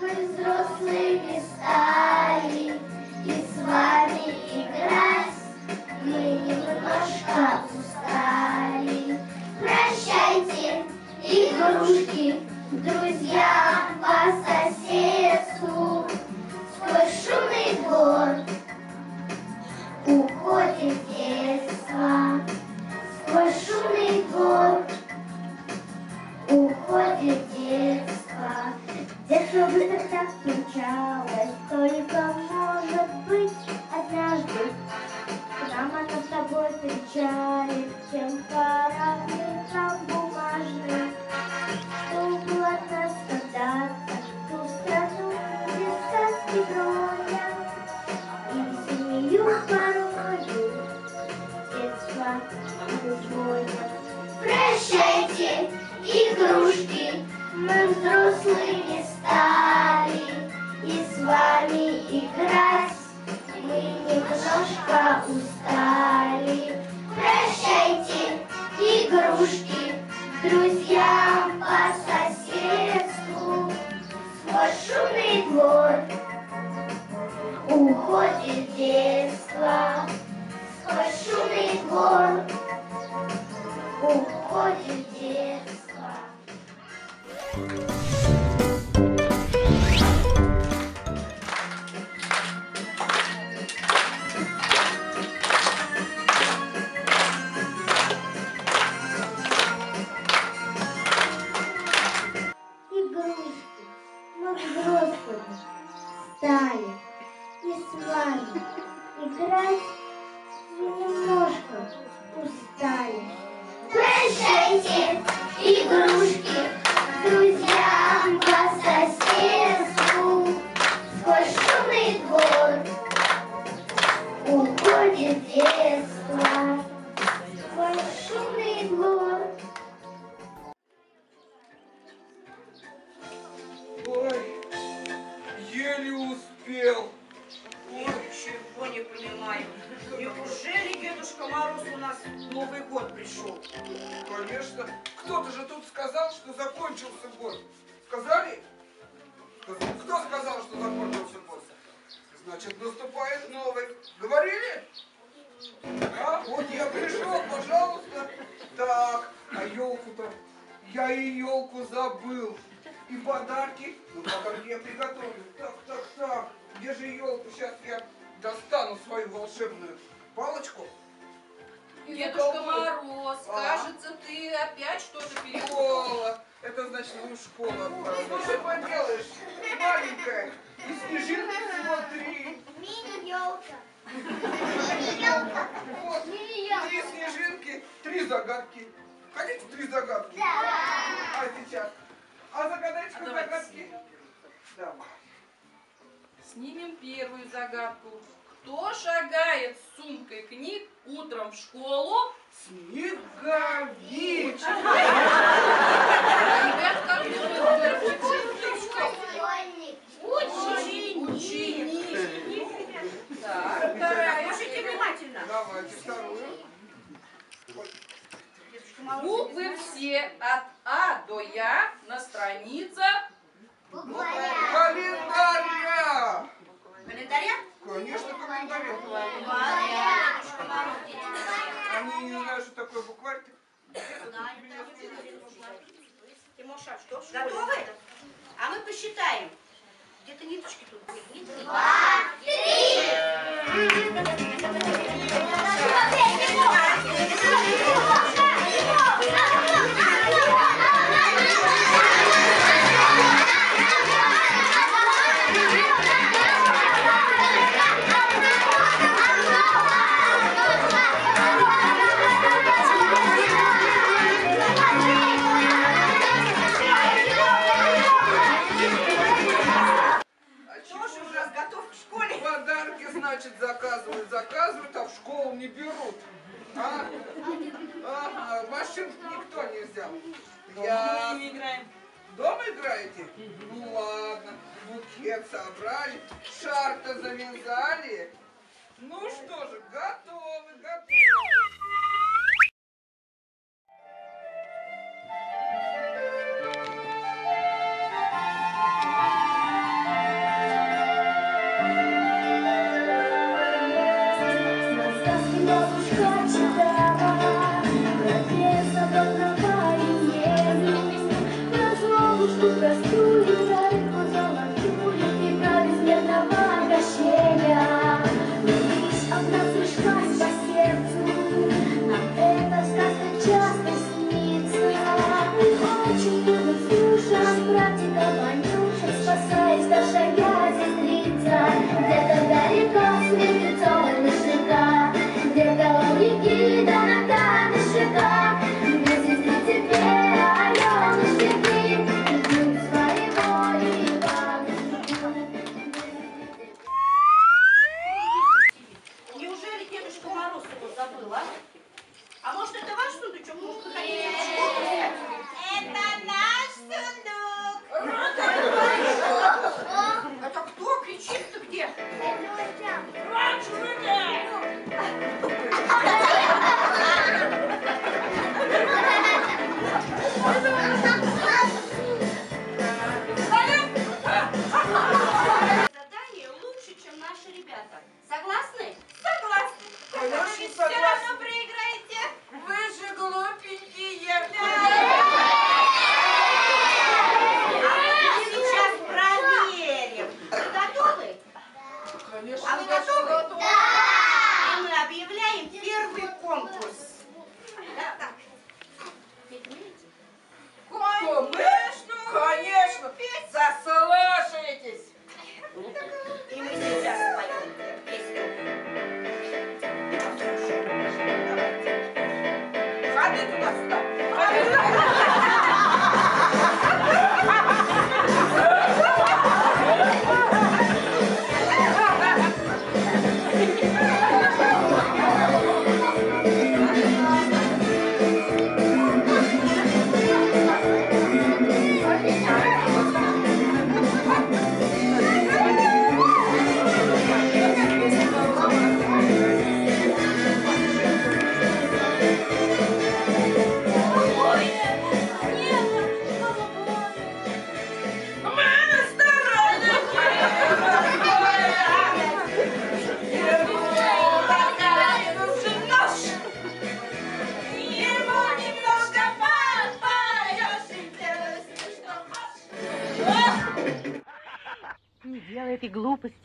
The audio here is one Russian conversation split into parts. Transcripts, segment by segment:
Mój wzrost jest tak. Уходит детство. В школу отправились. Ну что поделаешь, маленькая. И снежинки всего три. Мини-елка. Мини-елка. Вот, три снежинки, три загадки. Хотите три загадки? Да. А сейчас? А загадайте А загадки? Да. Снимем первую загадку. Кто шагает с сумкой книг утром в школу? Снеговик. Ребят, как любят Школьник. Ученик. Так, вторая. Слушайте внимательно. Давайте вторую. Буквы все от А до Я на страницах. Календаря. Календаря? Конечно, календаря. Букваря. Такое букварь. Тимоша, что? Готовы? А мы посчитаем. Где-то ниточки тут были. Нитки. А А? Ага, машинку никто не взял. Я... играем. Дома играете? Ну ладно, букет собрали, шар-то завязали. Ну что же, готовы, готовы.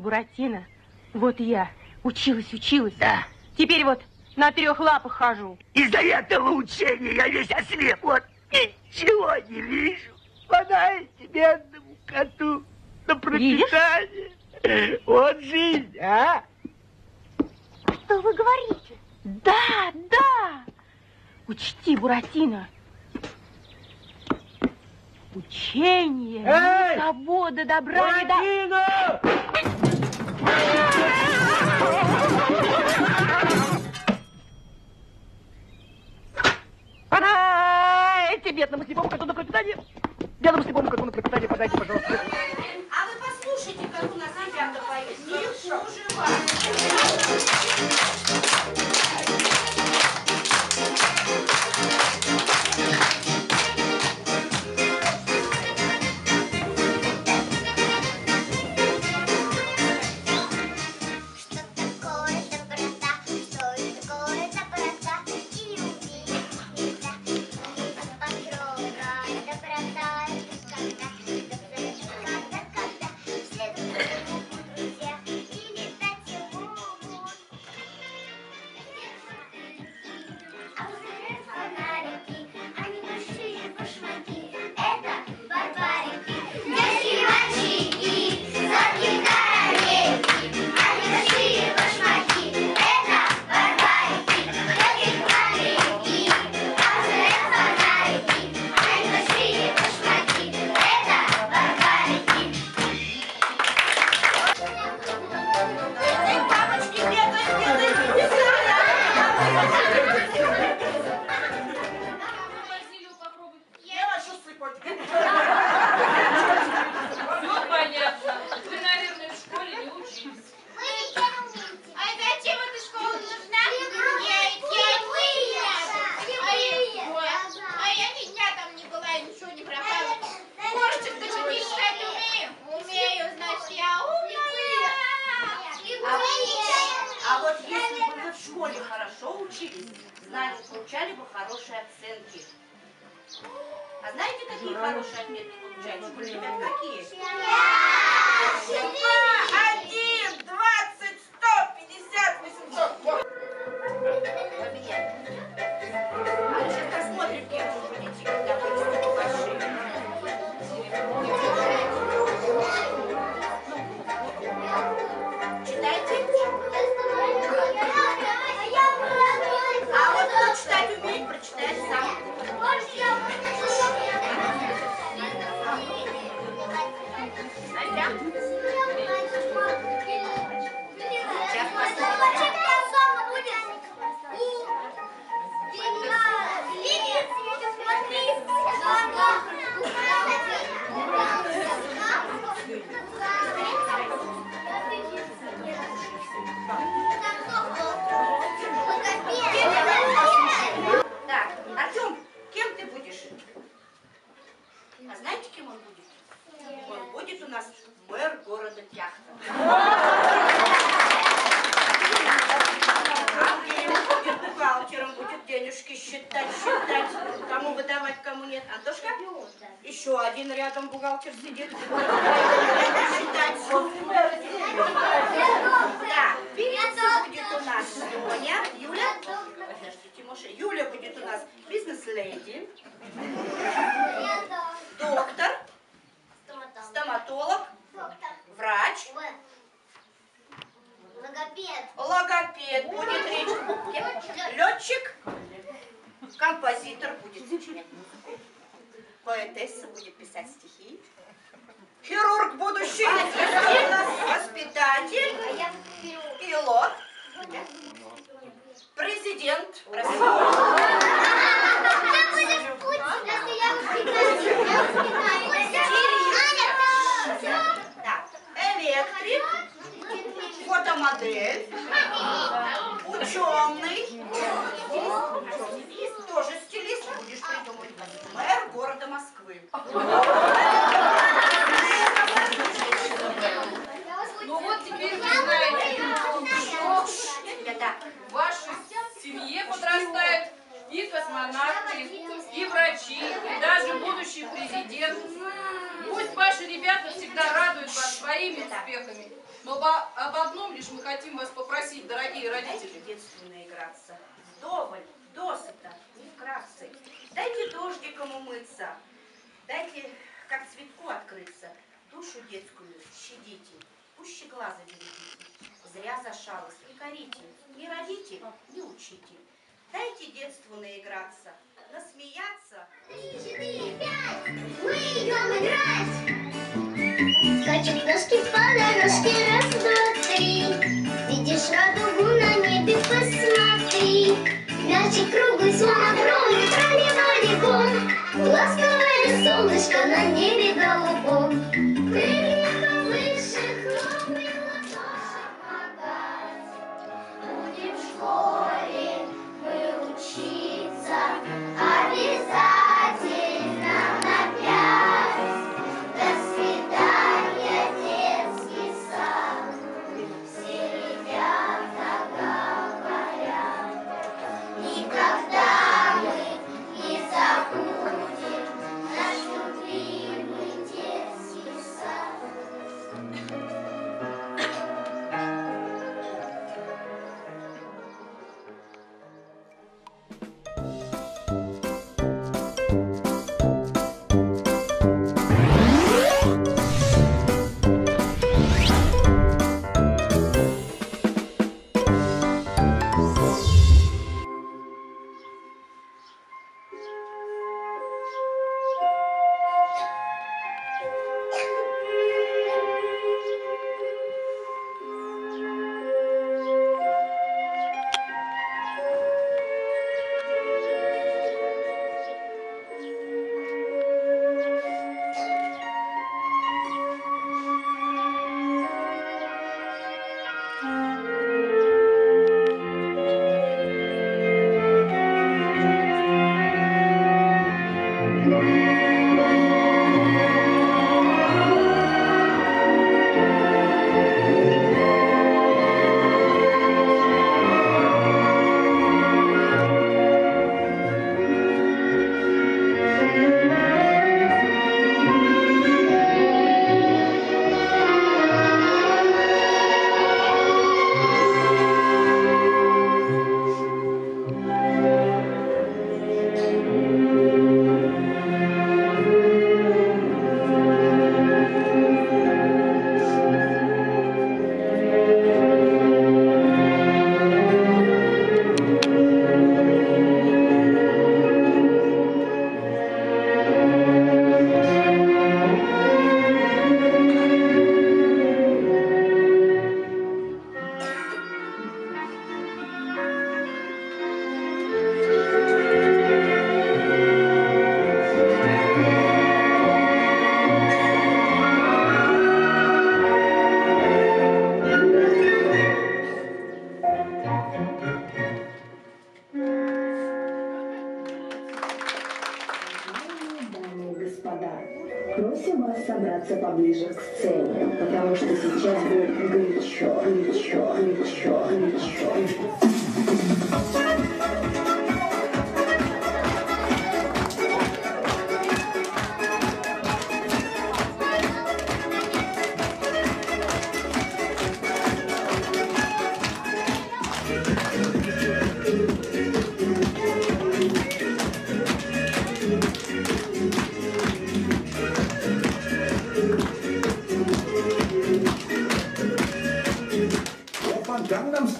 Буратино, вот я училась, училась. Да. Теперь вот на трех лапах хожу. Из-за этого учения я весь ослеп. Вот ничего не вижу. Подаешь тебе одному коту на пропитание. Вот жизнь, а? Что вы говорите? Да, да. Учти, Буратино. Учение Эй! никого добра Буратино! не до... считать, считать, кому выдавать, кому нет. Антошка? Еще один рядом бухгалтер сидит. Считать. Да, певица будет у нас Соня, Юля. Подожди, Тимоша. Юля будет у нас бизнес-леди, доктор, стоматолог, врач, Логопед. логопед будет речь, летчик, композитор будет сочинять музыку, поэтесса будет писать стихи, хирург будущий, воспитатель, А беру. пилот, президент. России. Умыться. Дайте, как цветку открыться. Душу детскую щадите. Пуще глаза берегите. Зря за шалость не корите. Не родите, не учите. Дайте детству наиграться. Насмеяться. Три, четыре, пять. Мы идем играть. Скачут ножки по дорожке, раз, два, три. Видишь радугу на небе, посмотри. Мячик круглый, словно кровь, тролливали Ласковое солнышко на небе голубом. Крылья повыше, хлопай в ладоши, помогать. Будем в мы учиться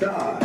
star.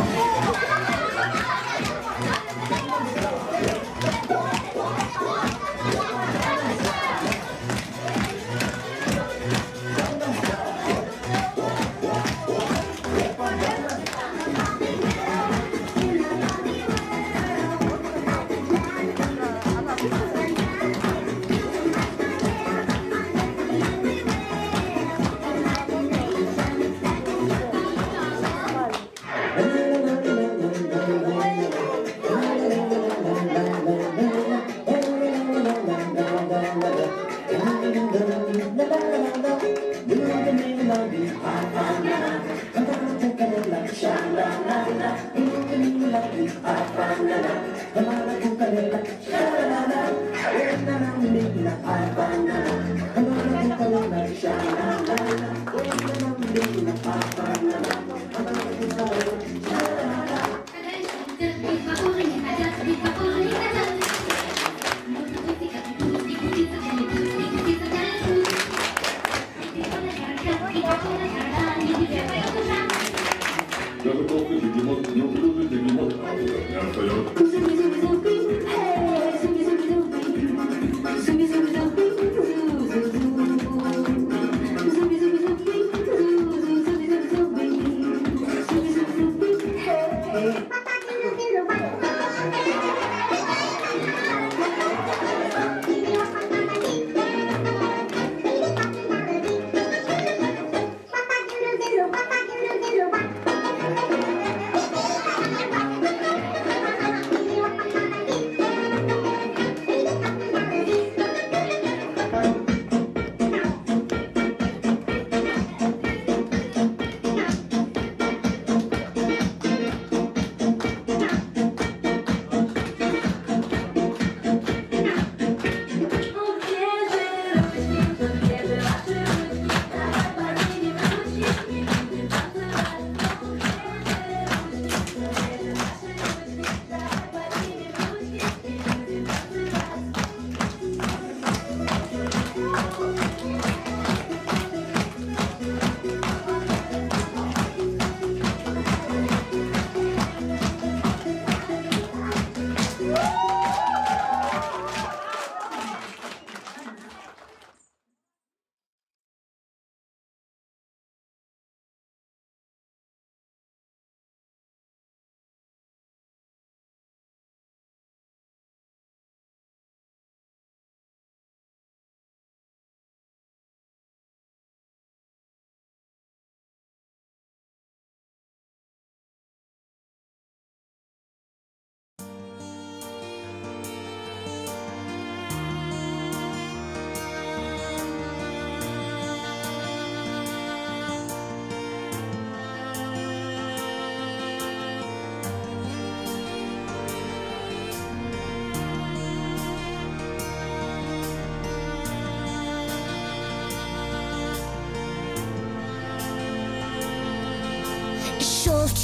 And I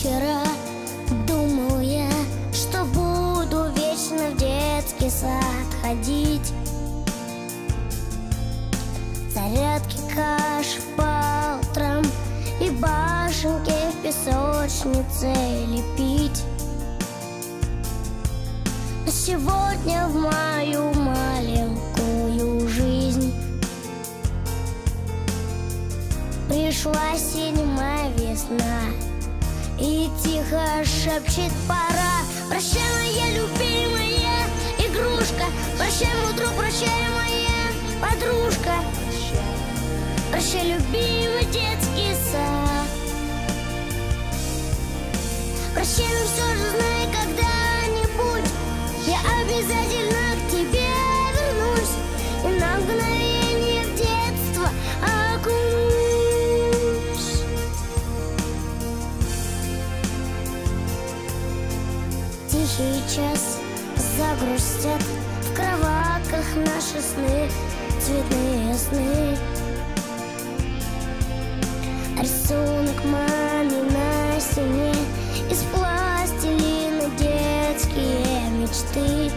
вчера я, что буду вечно в детский сад ходить. Зарядки каш по утрам и башенки в песочнице лепить. Но сегодня в мою маленькую жизнь Пришла седьмая весна И тихо шепчет пора. Прощай, моя любимая игрушка. Прощай, мой друг, прощай, моя подружка. Прощай, любимый детский сад. Прощай, но все же знай, когда-нибудь. Я обязательно Тихий час загрустят В кроватках наши сны Цветные сны. Рисунок маме на стене Из пластилина детские мечты.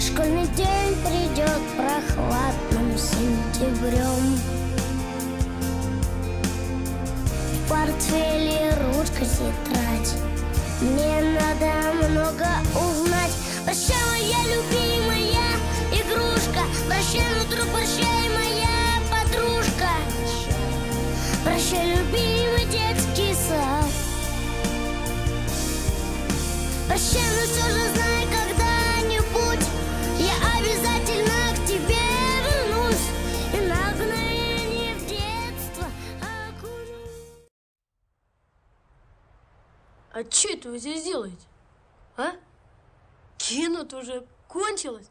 Школьный день придет прохладным сентябрем. В портфеле ручка тетрадь Мне надо много узнать. Прощай, моя любимая игрушка. Прощай, мой друг, прощай, моя подружка. Прощай, любимый это вы здесь делаете? А? Кинут уже кончилось?